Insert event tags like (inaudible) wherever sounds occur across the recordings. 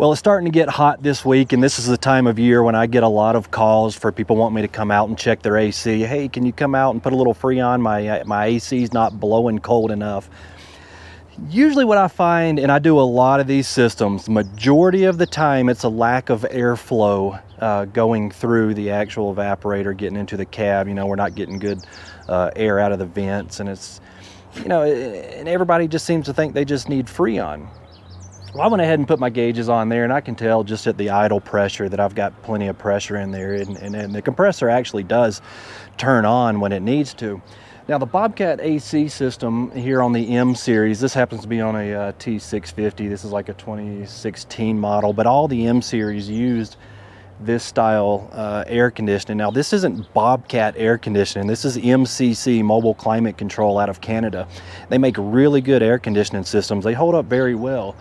Well, it's starting to get hot this week, and this is the time of year when I get a lot of calls for people want me to come out and check their AC. Hey, can you come out and put a little Freon? On my, uh, my AC's not blowing cold enough. Usually what I find, and I do a lot of these systems, majority of the time it's a lack of airflow uh, going through the actual evaporator, getting into the cab. You know, we're not getting good uh, air out of the vents, and it's, you know, and everybody just seems to think they just need Freon. Well, I went ahead and put my gauges on there and I can tell just at the idle pressure that I've got plenty of pressure in there and, and, and, the compressor actually does turn on when it needs to. Now the Bobcat AC system here on the M series, this happens to be on a uh, T650. This is like a 2016 model, but all the M series used this style uh, air conditioning. Now this isn't Bobcat air conditioning, this is MCC Mobile Climate Control out of Canada. They make really good air conditioning systems. They hold up very well.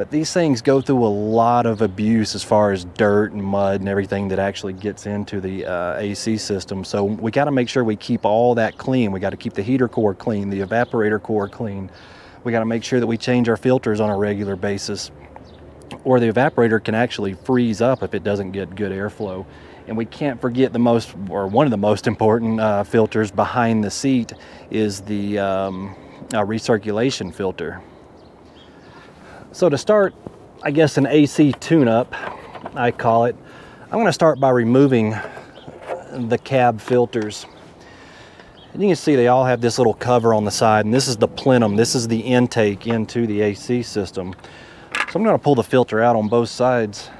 But these things go through a lot of abuse as far as dirt and mud and everything that actually gets into the uh, AC system. So we got to make sure we keep all that clean. We got to keep the heater core clean, the evaporator core clean. We got to make sure that we change our filters on a regular basis or the evaporator can actually freeze up if it doesn't get good airflow. And we can't forget the most, or one of the most important uh, filters behind the seat is the um, uh, recirculation filter. So to start, I guess an AC tune-up, I call it, I'm gonna start by removing the cab filters. And you can see they all have this little cover on the side, and this is the plenum. This is the intake into the AC system. So I'm gonna pull the filter out on both sides.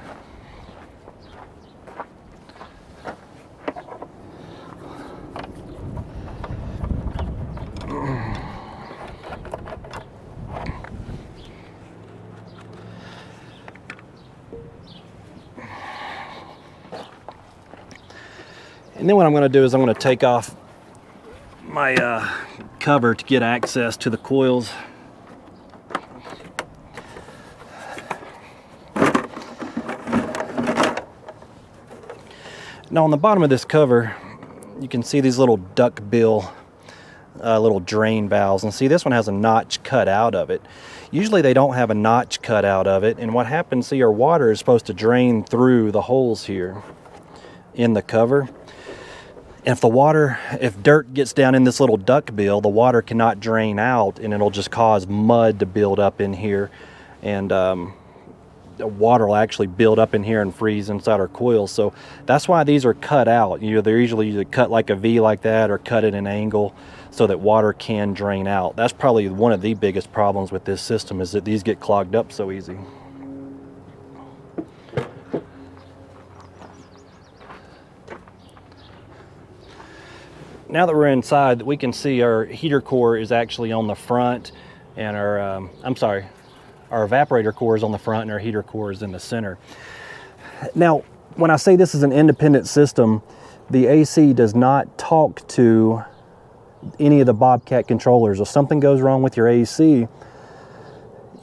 And then what I'm going to do is I'm going to take off my uh, cover to get access to the coils. Now on the bottom of this cover, you can see these little duck bill uh, little drain valves. And see, this one has a notch cut out of it. Usually they don't have a notch cut out of it. And what happens, see, water is supposed to drain through the holes here in the cover if the water, if dirt gets down in this little duck bill, the water cannot drain out and it'll just cause mud to build up in here. And um, the water will actually build up in here and freeze inside our coils. So that's why these are cut out. You know, they're usually cut like a V like that or cut at an angle so that water can drain out. That's probably one of the biggest problems with this system is that these get clogged up so easy. Now that we're inside, we can see our heater core is actually on the front and our, um, I'm sorry, our evaporator core is on the front and our heater core is in the center. Now, when I say this is an independent system, the AC does not talk to any of the Bobcat controllers. If something goes wrong with your AC,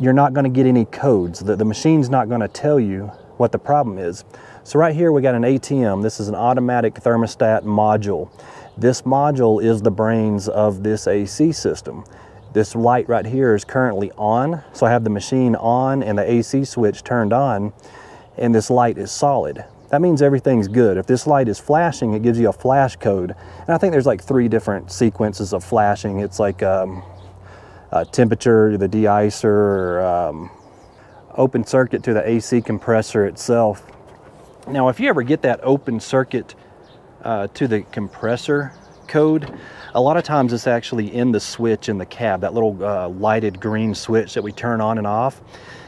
you're not going to get any codes. The, the machine's not going to tell you what the problem is. So right here we got an ATM. This is an automatic thermostat module. This module is the brains of this AC system. This light right here is currently on, so I have the machine on and the AC switch turned on, and this light is solid. That means everything's good. If this light is flashing, it gives you a flash code. And I think there's like three different sequences of flashing. It's like um, temperature, the de-icer, um, open circuit to the AC compressor itself. Now, if you ever get that open circuit uh, to the compressor code, a lot of times it's actually in the switch in the cab, that little uh, lighted green switch that we turn on and off.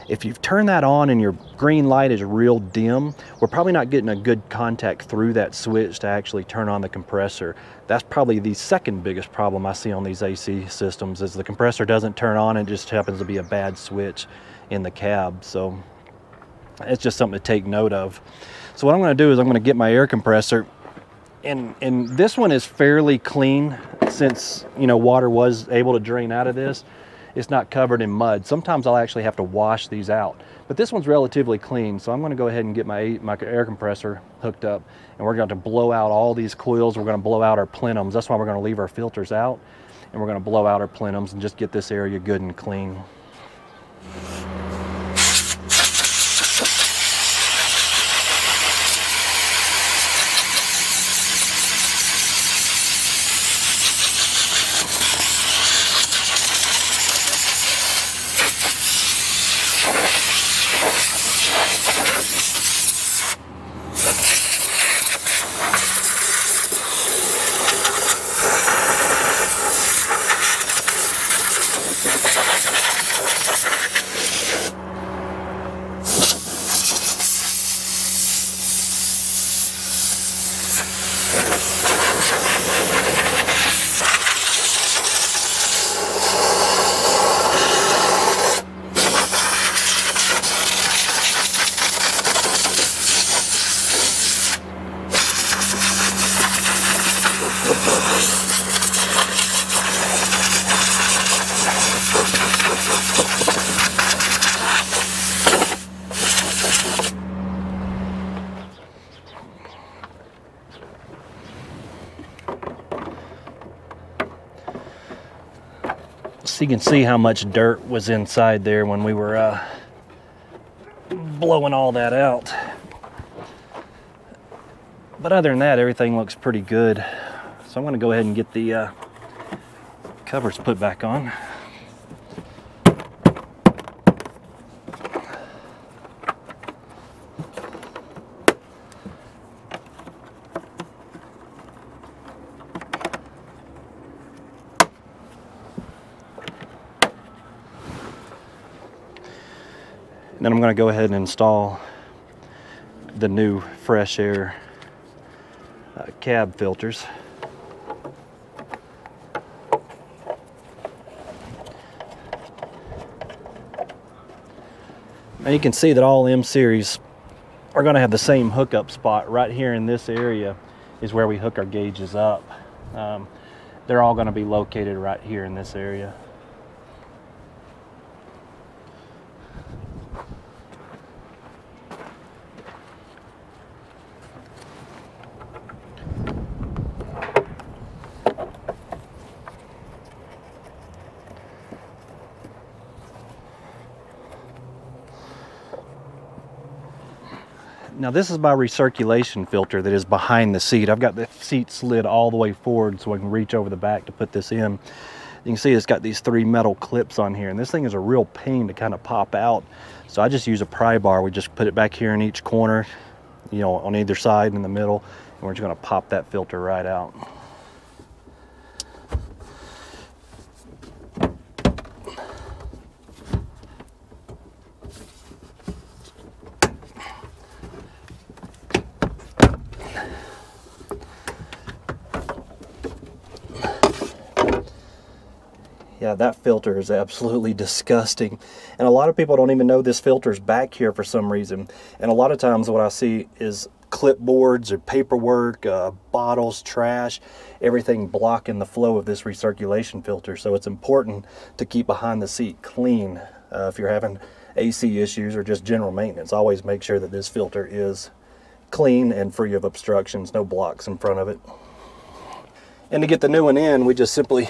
If you've turned that on and your green light is real dim, we're probably not getting a good contact through that switch to actually turn on the compressor. That's probably the second biggest problem I see on these AC systems is the compressor doesn't turn on and just happens to be a bad switch in the cab. So it's just something to take note of. So what I'm gonna do is I'm gonna get my air compressor and and this one is fairly clean since you know water was able to drain out of this. It's not covered in mud. Sometimes I'll actually have to wash these out. But this one's relatively clean so I'm going to go ahead and get my my air compressor hooked up and we're going to blow out all these coils. We're going to blow out our plenums. That's why we're going to leave our filters out and we're going to blow out our plenums and just get this area good and clean So you can see how much dirt was inside there when we were uh, blowing all that out. But other than that, everything looks pretty good. So I'm gonna go ahead and get the uh, covers put back on. Then I'm going to go ahead and install the new fresh air uh, cab filters. Now you can see that all M series are going to have the same hookup spot right here in this area is where we hook our gauges up. Um, they're all going to be located right here in this area. Now this is my recirculation filter that is behind the seat. I've got the seat slid all the way forward so I can reach over the back to put this in. You can see it's got these three metal clips on here and this thing is a real pain to kind of pop out. So I just use a pry bar. We just put it back here in each corner, you know, on either side and in the middle. And we're just gonna pop that filter right out. Yeah, that filter is absolutely (laughs) disgusting. And a lot of people don't even know this filter is back here for some reason. And a lot of times what I see is clipboards or paperwork, uh, bottles, trash, everything blocking the flow of this recirculation filter. So it's important to keep behind the seat clean uh, if you're having AC issues or just general maintenance. Always make sure that this filter is clean and free of obstructions, no blocks in front of it. And to get the new one in, we just simply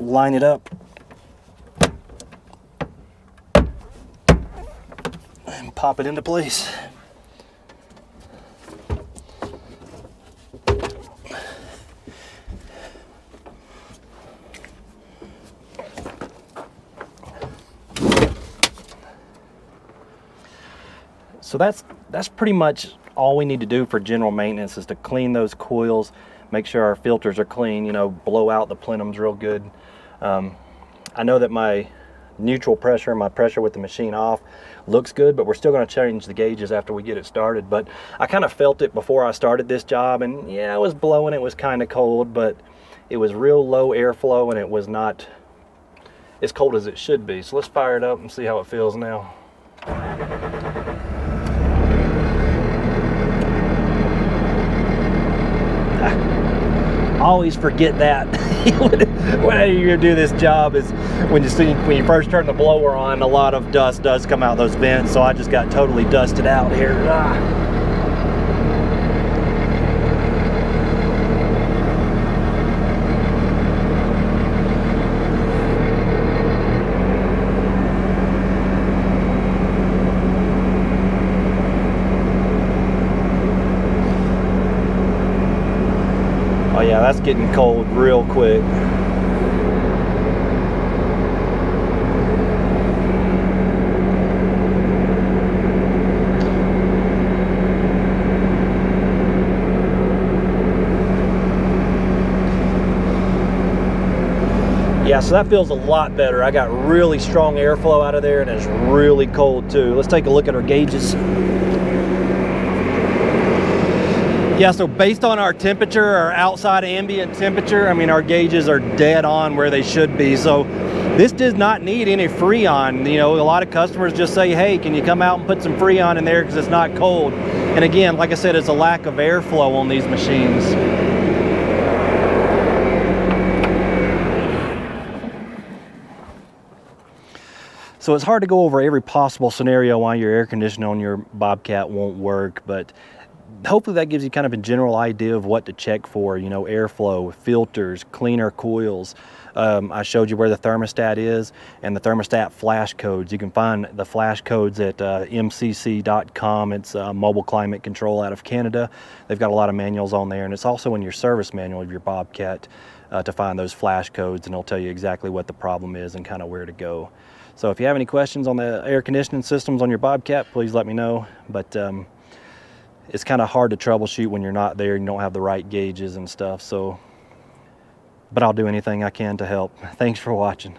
line it up and pop it into place. So that's that's pretty much all we need to do for general maintenance is to clean those coils, make sure our filters are clean, you know, blow out the plenums real good. Um, I know that my neutral pressure, my pressure with the machine off looks good, but we're still gonna change the gauges after we get it started. But I kind of felt it before I started this job and yeah, it was blowing, it was kind of cold, but it was real low airflow and it was not as cold as it should be. So let's fire it up and see how it feels now. Always forget that when (laughs) you do this job is when you see when you first turn the blower on a lot of dust does come out those vents so I just got totally dusted out here ah. That's getting cold real quick. Yeah, so that feels a lot better. I got really strong airflow out of there and it's really cold too. Let's take a look at our gauges. Yeah, so based on our temperature, our outside ambient temperature, I mean, our gauges are dead on where they should be. So this does not need any Freon. You know, a lot of customers just say, hey, can you come out and put some Freon in there because it's not cold. And again, like I said, it's a lack of airflow on these machines. So it's hard to go over every possible scenario why your air conditioning on your Bobcat won't work, but hopefully that gives you kind of a general idea of what to check for, you know, airflow, filters, cleaner coils. Um, I showed you where the thermostat is and the thermostat flash codes. You can find the flash codes at uh, mcc.com. It's uh, mobile climate control out of Canada. They've got a lot of manuals on there and it's also in your service manual of your Bobcat uh, to find those flash codes and it'll tell you exactly what the problem is and kind of where to go. So if you have any questions on the air conditioning systems on your Bobcat, please let me know. But um, it's kind of hard to troubleshoot when you're not there and you don't have the right gauges and stuff. So, but I'll do anything I can to help. (laughs) Thanks for watching.